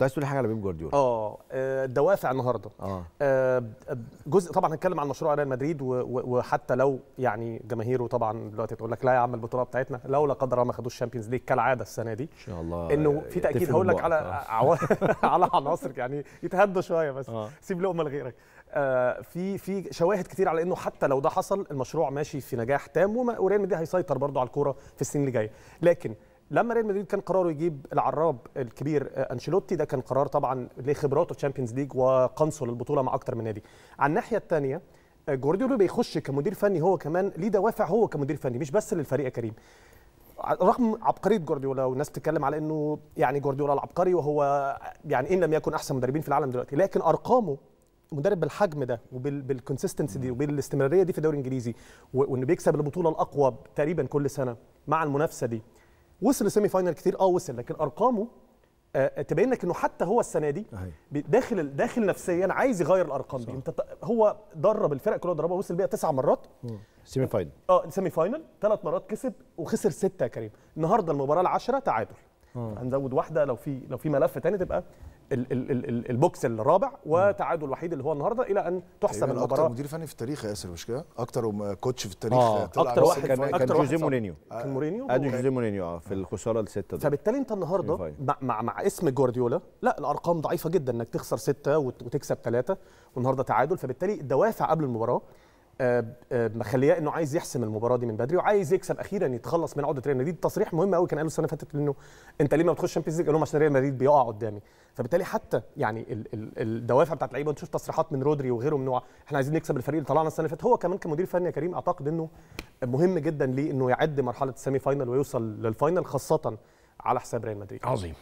كنت عايز تقول حاجة على بيب جوارديولا آه آه، الدوافع النهارده آه آه، جزء طبعا هنتكلم عن مشروع ريال مدريد وحتى لو يعني جماهيره طبعا دلوقتي تقول لك لا يا عم البطولة بتاعتنا لو لا قدر الله ما خدوش الشامبيونز ليج كالعادة السنة دي إن شاء الله إنه في تأكيد هقول لك. على آه. على عناصر يعني يتهدوا شوية بس آه. سيب لقمة لغيرك آه، في في شواهد كتير على إنه حتى لو ده حصل المشروع ماشي في نجاح تام وما- وريال مدريد هيسيطر برضه على الكورة في السنين اللي جاية لكن لما ريال مدريد كان قراره يجيب العراب الكبير آه، أنشيلوتي ده كان قرار طبعا لخبراته Champions League وقنصه للبطوله مع أكتر من نادي. على الناحية الثانية جوارديولا بيخش كمدير فني هو كمان ليه دوافع هو كمدير فني مش بس للفريق يا كريم. رغم عبقرية جوارديولا والناس بتتكلم على إنه يعني جوارديولا العبقري وهو يعني إن لم يكن أحسن مدربين في العالم دلوقتي لكن أرقامه مدرب بالحجم ده وبالـ consistency دي وبالاستمراريه دي في الدوري الإنجليزي وإنه بيكسب البطولة الأقوى تقريبا كل سنة مع المنافسة دي. وصل لـ semi-final كتير. آه وصل لكن أرقامه آه، تبين لك إنه حتى هو السنة دي داخل داخل نفسيا عايز يغير الأرقام دي. أنت هو درب الفرق كلها دربها وصل بيها تسع مرات. semi-final آه semi-final ثلاث مرات كسب وخسر ستة يا كريم. النهارده المباراة العاشرة تعادل. هنزود واحدة لو في لو في ملف تاني تبقى ال ال ال ال box الرابع وتعادل الوحيد اللي هو النهارده إلى أن تحسم تقريبا أكتر المباراه مدير فني في التاريخ يا ياسر مش كده؟ أكتر coach في التاريخ آه طلع أكتر نص واحد كان. كان أكتر واحد جوزيه. مورينيو كان مورينيو ادي و- جوزيه مورينيو آه في الخسارة الستة دي فبالتالي أنت النهارده. مع, مع, مع اسم جوارديولا لا الأرقام ضعيفة جدا إنك تخسر ستة وت- وتكسب ثلاثة والنهاردة تعادل فبالتالي الدوافع قبل المباراة آه، آه، مخلياه إنه عايز يحسم المباراة دي من بدري وعايز يكسب أخيرا يتخلص من عقده ريال مدريد. تصريح مهم قوي كان قاله السنة اللي فاتت إنه أنت ليه ما بتخش ال Champions League قال لهم عشان ريال مدريد بيقع قدامي. فبالتالي حتى يعني ال ال الدوافع بتاعت اللعيبة نشوف تصريحات من رودري وغيره من نوع إحنا عايزين نكسب الفريق اللي طلعنا السنة اللي فاتت. هو كمان كمدير فني يا كريم أعتقد إنه مهم جدا ليه إنه يعد مرحلة ال semi-final ويوصل لل final خاصة على حساب ريال مدريد. عظيم.